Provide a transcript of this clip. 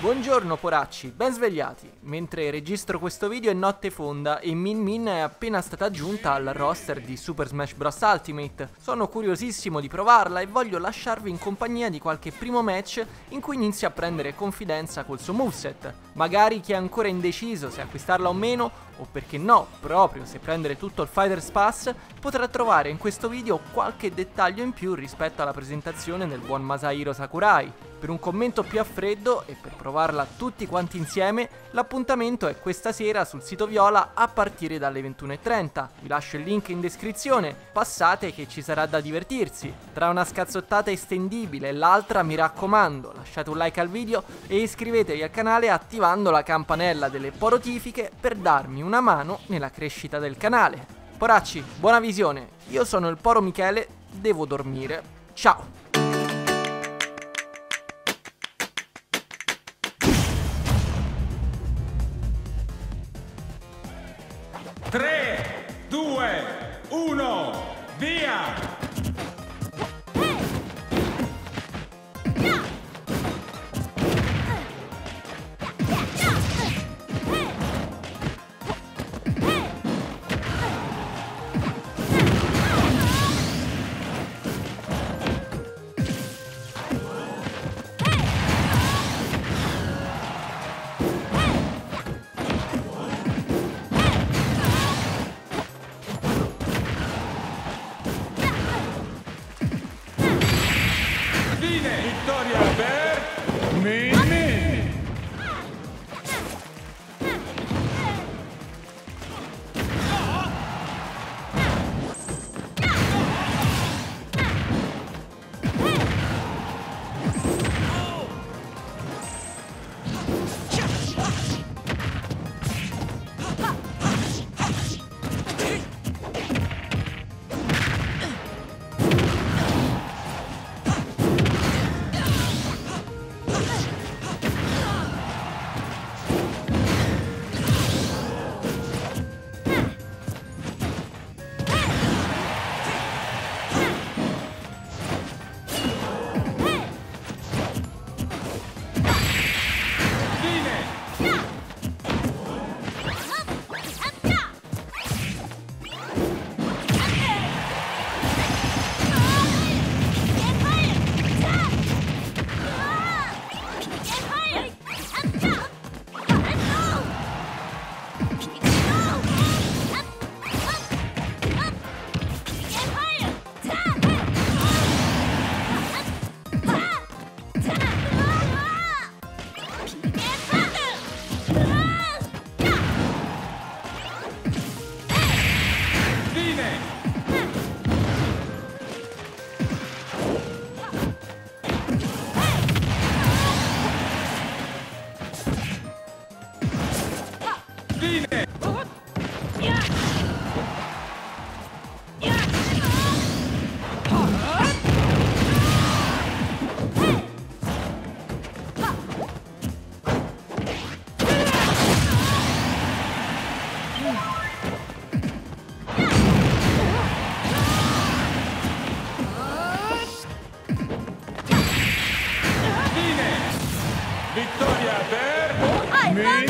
Buongiorno poracci, ben svegliati. Mentre registro questo video è notte fonda e Min Min è appena stata aggiunta al roster di Super Smash Bros. Ultimate. Sono curiosissimo di provarla e voglio lasciarvi in compagnia di qualche primo match in cui inizia a prendere confidenza col suo moveset. Magari chi è ancora indeciso se acquistarla o meno, o perché no, proprio se prendere tutto il Fighters Pass, potrà trovare in questo video qualche dettaglio in più rispetto alla presentazione del buon Masahiro Sakurai. Per un commento più a freddo e per provarla tutti quanti insieme, l'appuntamento è questa sera sul sito Viola a partire dalle 21.30. Vi lascio il link in descrizione, passate che ci sarà da divertirsi. Tra una scazzottata estendibile e l'altra mi raccomando, lasciate un like al video e iscrivetevi al canale attivando la campanella delle porotifiche per darmi una mano nella crescita del canale. Poracci, buona visione, io sono il Poro Michele, devo dormire. Ciao! 3, 2, 1, via! historia. A ver, mi Stop! Victoria, Ver.